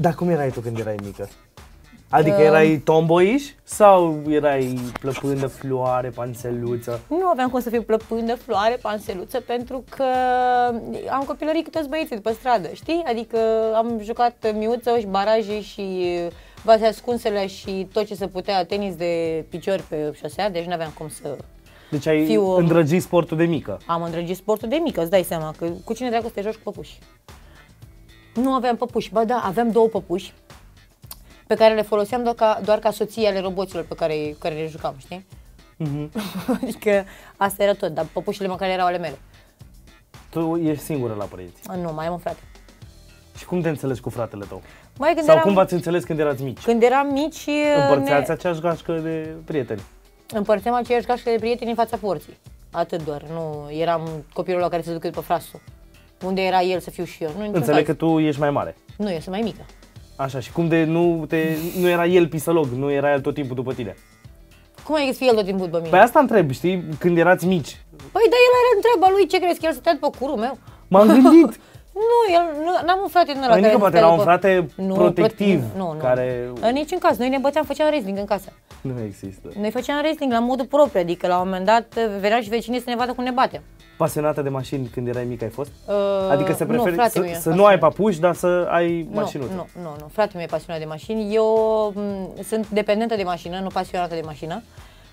Dar cum erai tu când erai mică? Adică erai tomboiș sau erai plăpândă, floare, panseluță? Nu aveam cum să fiu plăpândă, floare, panseluță, pentru că am copilărit cu toți băieții de pe stradă, știi? Adică am jucat miuță și baraje și vase ascunsele și tot ce se putea, tenis de picior pe șosea, deci nu aveam cum să... Deci ai Fiu- îndrăgit sportul de mică. Am îndrăgit sportul de mică, îți dai seama că cu cine dracu să te joci cu păpuși? Nu aveam păpuși, ba da, aveam două păpuși pe care le foloseam doar ca, doar ca soții ale roboților pe care, care le jucam, știi? Mhm. adică asta era tot, dar păpușile măcar erau ale mele. Tu ești singură la părinți. Nu, mai am un frate. Și cum te înțelegi cu fratele tău? Mai când Sau eram, cum v-ați înțeles când erați mici? când eram mici, Împărțeați ne, aceeași gașcă de prieteni. împărțeam aceeași gașcă de prieteni în fața porții. Atât doar, nu eram copilul la care se ducă după frasul. Unde era el să fiu și eu. Nu, niciun Înțeleg caz. că tu ești mai mare. Nu, eu sunt mai mică. Așa, și cum de nu, te, nu era el pisălog, nu era el tot timpul după tine? Cum ai să fie el tot timpul după mine? Păi asta întreb, știi, când erați mici. Păi, dar el are întreaba lui, ce crezi că el stătea după curul meu? M-am gândit. Nu, el, nu, n-am un frate din ăla Adică care poate stătea era un după- frate protectiv, prote- Nu, nu. care- În niciun caz, noi ne băteam, făceam wrestling în casă. Nu există. Noi făceam wrestling la modul propriu, adică la un moment dat veneau și vecinii să ne vadă cum ne batem. Pasionată de mașini când erai mic ai fost? Uh, Adică să nu, preferi frate să, meu e să nu ai pasionat. papuși, dar să ai Nu, mașinuță. nu, nu, nu. Fratele meu e pasionat de mașini. Eu m, sunt dependentă de mașină, nu pasionată de mașină.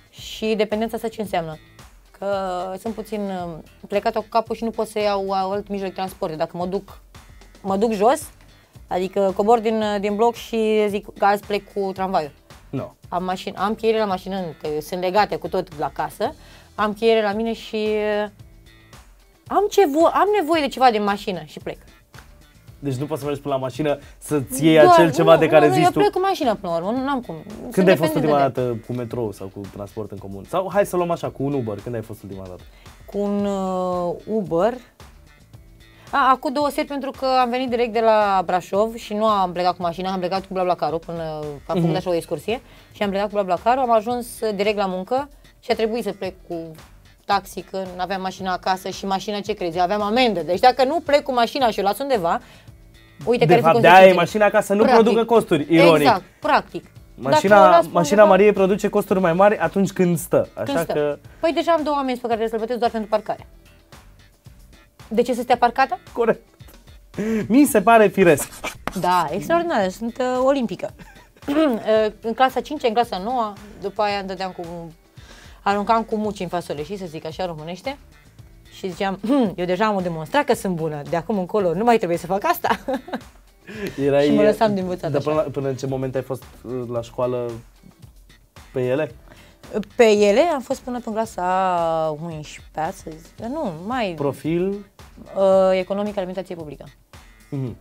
Și dependența asta ce înseamnă? Că sunt puțin uh, plecată cu capul și nu pot să iau alt mijloc de transport. Dacă mă duc, mă duc jos, adică cobor din, din bloc și zic că azi plec cu tramvaiul. Nu. Am, mașină, am cheiere la mașină, că sunt legate cu tot la casă, am cheiere la mine și uh, am, ce vo- am nevoie de ceva din mașină și plec. Deci nu poți să mergi până la mașină să-ți iei Doar- acel ceva nu, de care nu, zici eu tu. plec cu mașina până la urmă, nu am cum. Sunt Când ai fost dependentă ultima de- dată cu metrou sau cu transport în comun? Sau hai să luăm așa, cu un Uber, când ai fost ultima dată? Cu un uh, Uber. A, acum două seri pentru că am venit direct de la Brașov și nu am plecat cu mașina, am plecat cu BlaBlaCar până am făcut așa o excursie și am plecat cu BlaBlaCar, am ajuns uh, direct la muncă și a trebuit să plec cu taxi că nu aveam mașina acasă și mașina ce crezi, aveam amendă. Deci dacă nu plec cu mașina și o las undeva, uite De care fapt, sunt de-aia e consecințele. mașina ca să nu Practic. producă costuri, ironic. Exact, practic. Dacă o Mașina, las pe mașina undeva- Mariei produce costuri mai mari atunci când stă. Așa Când stă. că, Păi deja am două amenzi pe care trebuie să le plătesc doar pentru parcare. De ce să stea parcată? corect. Mi se pare firesc. Da, extraordinar, sunt uh, olimpică. Uh, în clasa 5 în clasa 9 după aia îmi dădeam cu... Aruncam cu muci în fasole și să zic așa românește. Și ziceam, "Hm, eu deja am demonstrat că sunt bună, de acum încolo nu mai trebuie să fac asta. Erai, Și mă lăsam de învățat Dar așa. până, până în ce moment ai fost uh, la școală pe ele? Pe ele am fost până în clasa 11 să zic, nu, mai Profil? uh, economică, alimentație publică. Mhm.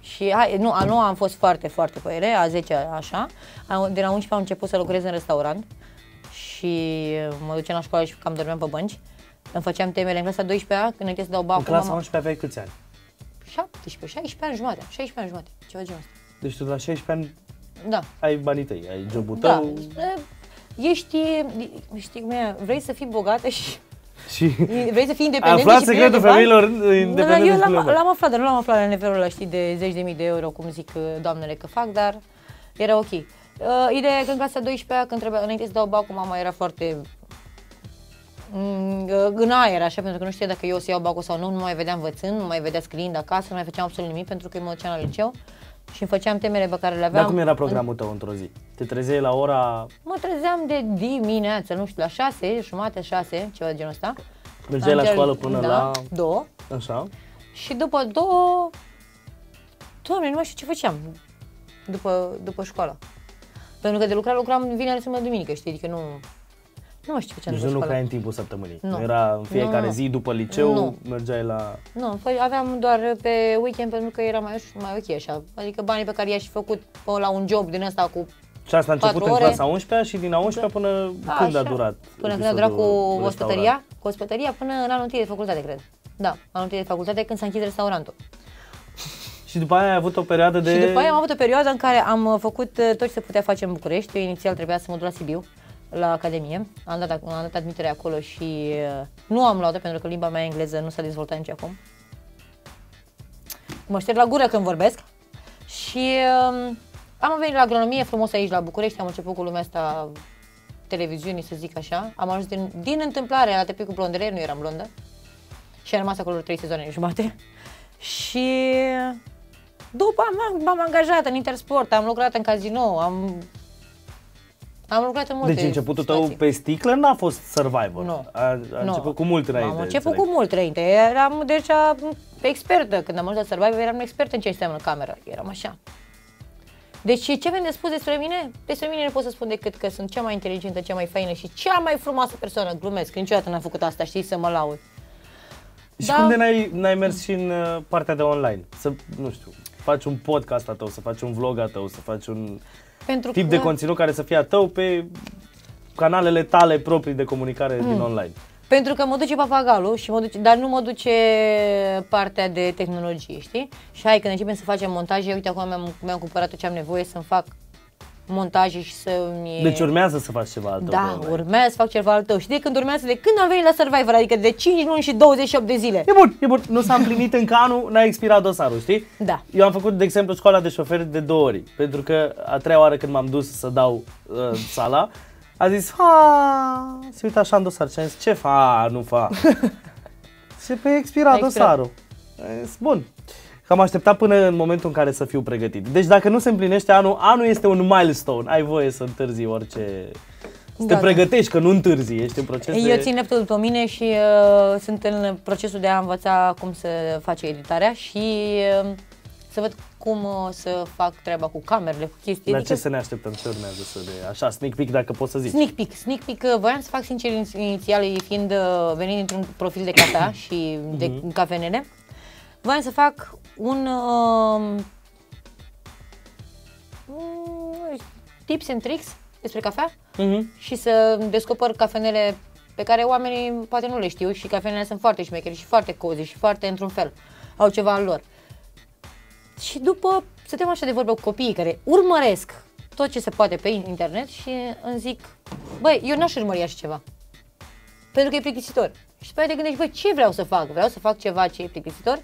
Și hai, nu, a 9 am fost foarte, foarte pe ele, a 10 așa. A- De la 11 am început să lucrez în restaurant și mă duceam la școală și cam dormeam pe bănci. Îmi făceam temele în clasa 12 când înainte să dau În bacul, clasa mama, 11 aveai câți ani? 17, 16 ani jumate, 16 ani jumate, ceva genul ăsta. Deci tu la 16 ani Da. ai banii tăi, ai jobul Da. tău Ești, știi cum e, vrei să fii bogată și și vrei să fii ai independentă aflat și plină secretul de bani? femeilor Nu, da, independente eu și l-am, plină de bani. l-am aflat, dar nu l-am aflat la nivelul ăla, știi, de zeci de mii de euro, cum zic uh, doamnele că fac, dar era ok. Uh, ideea e că în clasa 12 când trebuia, înainte să dau bacul, mama era foarte mm, uh, în aer, așa, pentru că nu știa dacă eu o să iau bacul sau nu, nu mai vedea învățând, nu mai vedea scriind acasă, nu mai făceam absolut nimic pentru că eu mă duceam la liceu și îmi făceam temele pe care le aveam. Dar cum era programul tău într-o zi? Te trezeai la ora... Mă trezeam de dimineață, nu știu, la 6, jumate, 6, ceva de genul ăsta. Mergeai la Ajungeam- școală până da, la... două. Așa? Și după două, doamne, nu mai știu ce făceam după, după școală. Pentru că de lucrat lucram vineri, sâmbătă, duminică, știi, adică nu, nu mai știu ce făceam Deci după nu școală. lucrai în timpul săptămânii. Nu. Nu era în fiecare Nu, nu. zi după liceu, Nu. mergeai la... Nu, păi aveam doar pe weekend pentru că era mai, uș- mai ok așa. Adică banii pe care i-aș fi făcut pe la un job din ăsta cu Și asta a început Patru în ore. clasa 11 și din a 11 până când a Așa. durat Până când a durat cu episodul ospătăria, restaurant? cu ospătăria până în anul întâi de facultate, cred. Da, anul întâi de facultate când s-a închis restaurantul. Și după aia ai avut o perioadă de... Și după aia am avut o perioadă în care am uh, făcut uh, tot ce se putea face în București. Eu inițial trebuia să mă duc la Sibiu, la Academie. Am dat, am dat admitere acolo și uh, nu am luat-o pentru că limba mea engleză nu s-a dezvoltat nici acum. Mă șterg la gură când vorbesc. Și Și um, am venit la agronomie frumos aici la București, am început cu lumea asta televiziunii, să zic așa. Am ajuns din, din întâmplare la tepi cu blondele, nu eram blondă. Și am rămas acolo trei sezoane jumate. Și după am, m-am angajat în Intersport, am lucrat în casino, am am lucrat în multe Deci începutul tău situații. pe sticlă n-a fost Survivor. Nu. A, a Nu. început cu mult înainte. Am început înțeleg. cu mult înainte. Eram deja expertă. Când am ajuns la Survivor, eram expert în ce înseamnă cameră. Eram așa. Deci ce avem de spus despre mine? Despre mine nu pot să spun decât că sunt cea mai inteligentă, cea mai faină și cea mai frumoasă persoană. Glumesc, niciodată n-am făcut asta, știi, să mă laud. Și Da. cum de n-ai, n-ai mers și în uh, partea de online? Să, nu știu, faci un podcast a tău, să faci un vlog a tău, să faci un Pentru tip că... de conținut care să fie a tău pe canalele tale proprii de comunicare din Hmm. online. Pentru că mă duce papagalul, și mă duce, dar nu mă duce partea de tehnologie, știi? Și hai, când începem să facem montaje, uite, acum mi-am, mi-am cumpărat tot ce am nevoie să-mi fac montaje și să-mi... Deci urmează să faci ceva al tău. de Da, online. urmează să fac ceva al tău. Și de când urmează, de când am venit la Survivor, adică de 5 luni și 28 de zile. E bun, e bun. Nu s-a împlinit încă anul, n-a expirat dosarul, știi? Da. Eu am făcut, de exemplu, școala de șoferi de două ori. Pentru că a treia oară când m-am dus să dau uh, sala, a zis, ha, se uita așa în dosar și am zis, ce fa, nu fa. și pe expirat A expirat. dosarul. Am zis, bun. Că am așteptat până în momentul în care să fiu pregătit. Deci dacă nu se împlinește anul, anul este un milestone. Ai voie să întârzi orice... Să te Da, da. pregătești, că nu întârzi, ești în proces de... Eu țin laptopul după mine și uh, sunt în procesul de a învăța cum să face editarea și uh, să văd cum uh, să fac treaba cu camerele, cu chestii. La Adică ce să ne așteptăm? Ce urmează să le... Așa, sneak peek, dacă poți să zici. Sneak peek. Sneak peek, uh, voiam să fac sincer in- inițial, fiind uh, venind dintr-un profil de cafea și de Mhm. cafenele, voiam să fac un uh, mm, tips and tricks despre cafea Mhm. și să descoper cafenele pe care oamenii poate nu le știu și cafenele sunt foarte șmecheri și foarte cozi și foarte într-un fel. Au ceva al lor. Și după stăteam așa de vorbă cu copiii care urmăresc tot ce se poate pe internet și îmi zic, băi, eu n-aș urmări așa ceva. Pentru că e plictisitor. Și după aia te gândești, băi, ce vreau să fac? Vreau să fac ceva ce e plictisitor?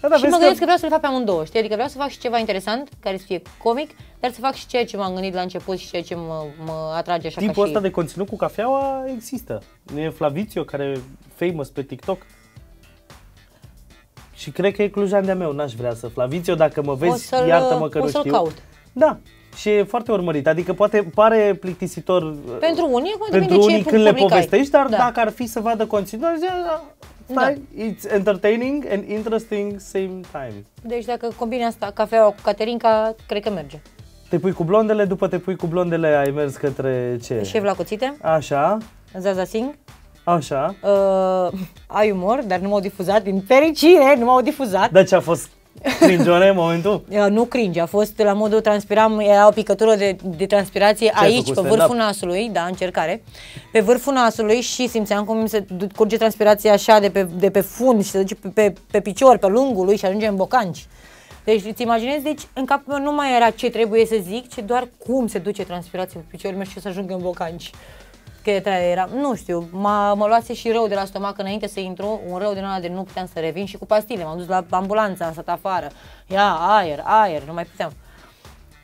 Da, da, și vezi mă că- gândesc că vreau să le fac pe amândouă, știi? Adică vreau să fac și ceva interesant, care să fie comic, dar să fac și ceea ce m-am gândit la început și ceea ce mă, mă atrage așa Tipul ca și... ăsta de conținut cu cafeaua există. Nu e Flavizio care e famous pe TikTok? Și cred că e clujan de-a meu, n-aș vrea să Flavizio, dacă mă o vezi, să-l, iartă-mă că o nu să-l știu. caut. Da, și e foarte urmărit, adică poate pare plictisitor Pentru unii, acum pentru depinde ce unii când le public ai. povestești, dar Da. dacă ar fi să vadă conținut, ar zice, "Da, stai, it's entertaining and interesting same time. Deci dacă combini asta, cafeaua cu Caterinca, cred că merge. Te pui cu blondele, după te pui cu blondele ai mers către ce? Șef la cuțite, Așa, Zaza Singh, așa. uh, ai umor, dar nu m-au difuzat, din fericire, nu m-au difuzat. Dar ce a fost cringione în momentul? Uh, nu cringe, a fost la modul transpiram, era o picătură de, de transpirație ai aici, făcut, pe stand-up? vârful nasului, da, încercare, pe vârful nasului și simțeam cum mi se du- curge transpirația așa de pe, de pe fund și se duce pe, pe, pe picior, pe lungul lui și ajunge în bocanci. Deci îți imaginezi, deci în capul meu nu mai era ce trebuie să zic, ci doar cum se duce transpirația pe piciorul meu și să ajungă în bocanci. Că era, nu știu, m-a, mă luase și rău de la stomac înainte să intru, un rău din ăla de nu puteam să revin și cu pastile, m-am dus la ambulanță, am stat afară, ia aer, aer, nu mai puteam.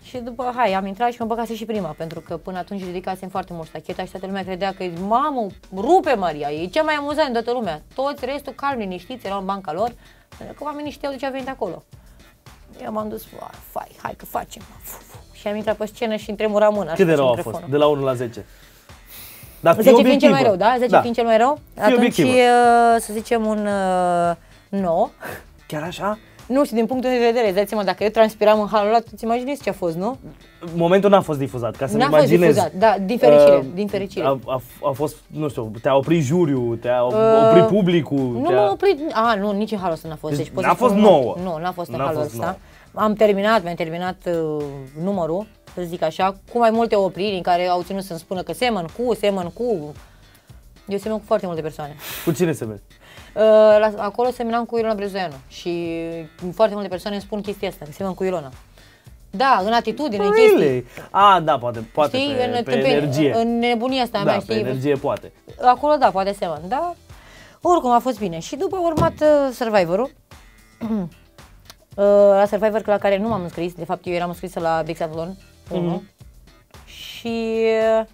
Și după, hai, am intrat și mă băgase și prima, pentru că până atunci ridicasem foarte mult stacheta și toată lumea credea că, mamă, rupe Maria, e cea mai amuzant toată lumea. Toți restul calmi, liniștiți, erau în banca lor, pentru că oamenii știau de ce a venit acolo. Eu m-am dus, "Fai, fai, hai că facem. Fu, fu. Și am intrat pe scenă și îmi tremura mâna. Cât de așa, rău a cu fost? microfonul. De la 1 la 10. Dar fii 10 fiind cel mai obiectivă. rău, da? 10 fiind cel mai rău? Atunci, obiectivă. uh, să zicem un uh, 9. Chiar așa? Nu știu, din punctul de vedere, îți dai seama, dacă eu transpiram în halul ăla, tu îți imaginezi ce a fost, nu? Momentul n-a fost difuzat, ca să-mi N-a fost imaginez. difuzat, da, din fericire, Uh, din fericire. A, a, a fost, nu știu, te-a oprit juriul, te-a Uh, oprit publicul. Nu te-a... m-a oprit, a, nu, nici în halul ăsta n-a fost. Deci Deci, pot n-a să spun fost un- nouă. Nu, n-a fost în N-a halul fost ăsta. nouă. Am terminat, mi-am terminat uh, numărul, să zic așa, cu mai multe opriri în care au ținut să-mi spună că semăn cu, semăn cu. Eu semăn cu foarte multe persoane. Cu cine se vede? Uh, la, acolo seminam cu Ilona Brezoianu și foarte multe persoane îmi spun chestia asta, că semăn cu Ilona. Da, în atitudine, în chestii. Really? A, da, poate, poate Știi, pe, în, pe, energie. în nebunia asta da, mea, pe știi? energie poate. Acolo da, poate seamăn, da? Oricum a fost bine. Și după a urmat uh, Survivor-ul. Uh, la Survivor la care nu m-am înscris, de fapt eu eram înscrisă la Decathlon 1 și uh,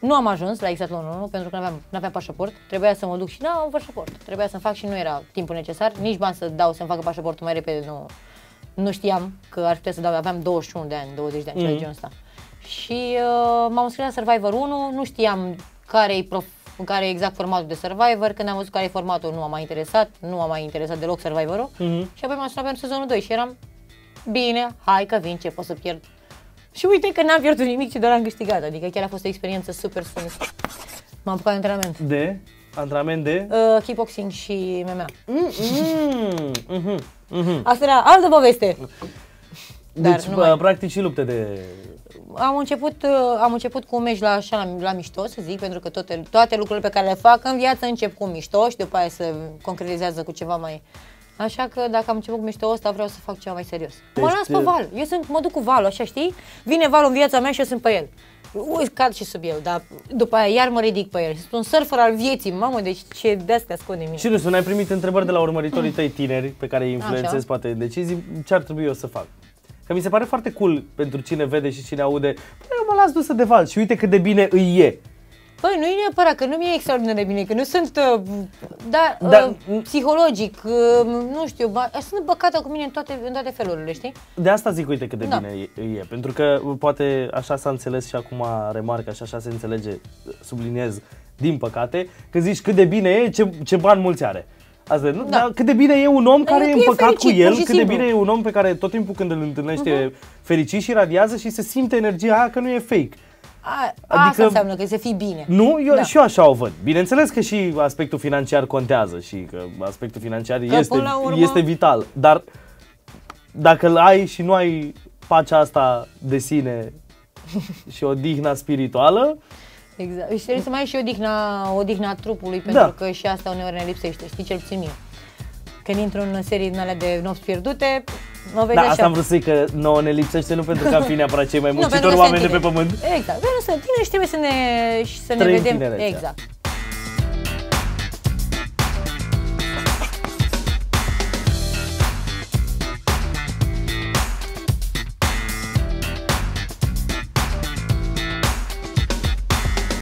nu am ajuns la Exatlon 1 pentru că nu aveam, aveam pașaport. Trebuia să mă duc și nu am pașaport. Trebuia să-mi fac și nu era timpul necesar. Nici bani să dau să-mi facă pașaportul mai repede. Nu, nu știam că ar putea să dau. Aveam 21 de ani, 20 de ani, mm-hmm. genul ăsta. Și uh, m-am înscris la Survivor 1. Nu știam care e prof care e exact formatul de Survivor. Când am văzut care e formatul, nu m-a mai interesat. Nu m-a mai interesat deloc Survivor-ul. Mm-hmm. Și apoi m-am sunat pentru sezonul 2 și eram bine, hai că vin, ce pot să pierd și uite că n-am pierdut nimic, ci doar am câștigat. Adică chiar a fost o experiență super frumos. M-am apucat de antrenament. De? Antrenament de? Uh, kickboxing și MMA. Mm, mm, mm-hmm, mm-hmm. Asta era altă poveste. Dar deci, nu practic și lupte de... Am început, uh, am început cu un meci la, așa, la, la mișto, să zic, pentru că toate, toate lucrurile pe care le fac în viață încep cu mișto și după aia se concretizează cu ceva mai Așa că dacă am început cu mișto ăsta, vreau să fac ceva mai serios. Deci, mă las pe val. Eu sunt, mă duc cu valul, așa știi? Vine valul în viața mea și eu sunt pe el. Ui, cad și sub el, dar după aia iar mă ridic pe el. Sunt un surfer al vieții, mamă, deci ce de astea scot de mine. Și nu, să ai primit întrebări de la urmăritorii tăi tineri pe care îi influențezi poate decizii, ce ar trebui eu să fac? Că mi se pare foarte cool pentru cine vede și cine aude, păi eu mă las dusă de val și uite cât de bine îi e. Păi nu e neapărat că nu mi-e extraordinar de bine, că nu sunt, uh, da, da uh, psihologic, uh, nu știu, ba, sunt băcată cu mine în toate, în toate felurile, știi? De asta zic, uite cât de da. bine e, e, pentru că poate așa s-a înțeles și acum remarcă și așa se înțelege, subliniez, din păcate, că zici cât de bine e, ce, ce bani mulți are. Asta, nu? Da. Dar cât de bine e un om care e împăcat fericit, cu el, cât simplu. de bine e un om pe care tot timpul când îl întâlnește uh-huh. fericit și radiază și se simte energia aia că nu e fake. A, adică, asta înseamnă că să fii bine. Nu, eu da. și eu așa o văd. Bineînțeles că și aspectul financiar contează și că aspectul financiar că este, urmă... este vital, dar dacă îl ai și nu ai pacea asta de sine și odihna spirituală, Exact. Și trebuie să mai ai și odihna, odihna trupului, da. pentru da. că și asta uneori ne lipsește, știi, cel puțin mie. Când intru în serii din alea de nopți pierdute, Mă vezi da, așa. asta am vrut să zic că nouă ne lipsește nu pentru că am fi neapărat cei mai muncitori oameni de pe pământ. Exact, pentru că sunt tine și trebuie să ne, și să ne vedem. Tineret, exact.